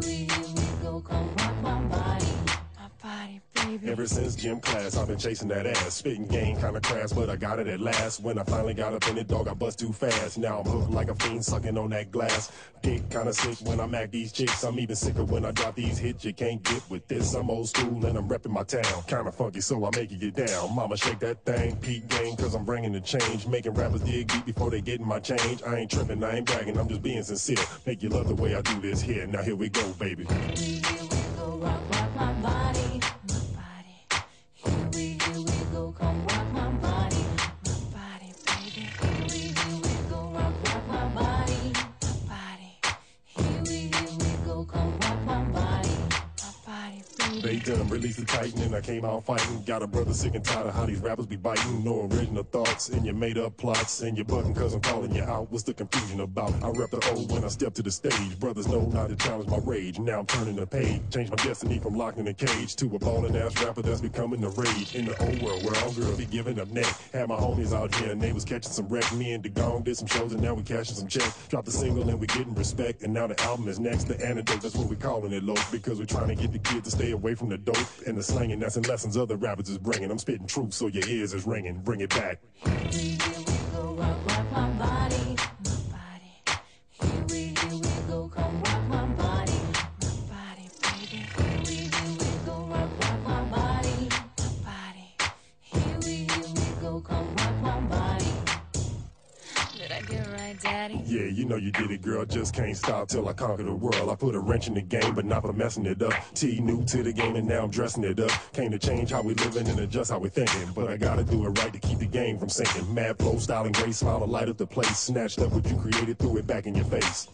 Bye. Ever since gym class, I've been chasing that ass. Spitting game kinda crass, but I got it at last. When I finally got up in it, dog, I bust too fast. Now I'm hooked like a fiend sucking on that glass. Dick kinda sick when I'm at these chicks. I'm even sicker when I drop these hits. You can't get with this. I'm old school and I'm repping my town. Kinda funky, so I make it get down. Mama shake that thing, peak game, cause I'm bringing the change. Making rappers dig deep before they get my change. I ain't tripping, I ain't bragging, I'm just being sincere. Make you love the way I do this here. Now here we go, baby. cold. They done released the Titan and I came out fighting. Got a brother sick and tired of how these rappers be biting. No original thoughts in your made up plots. And you're bugging cause I'm calling you out. What's the confusion about? I rep the O when I step to the stage. Brothers know not to challenge my rage. Now I'm turning the page. Change my destiny from locked in a cage to a ballin' ass rapper that's becoming the rage. In the old world where all girls be giving up neck. Had my homies out here and they was catching some wreck. Me and DeGong did some shows and now we cashing some checks. Dropped the single and we getting respect. And now the album is next. The antidote, that's what we calling it low. Because we're trying to get the kids to stay away from the dope and the slanging. That's in lessons other rappers is bringing. I'm spitting truth so your ears is ringing. Bring it back. Daddy? Yeah, you know you did it, girl. Just can't stop till I conquer the world. I put a wrench in the game, but not for messing it up. T new to the game, and now I'm dressing it up. Came to change how we living and adjust how we thinking. But I gotta do it right to keep the game from sinking. Mad flow, style, and grace, smile to light up the place. Snatched up what you created, threw it back in your face.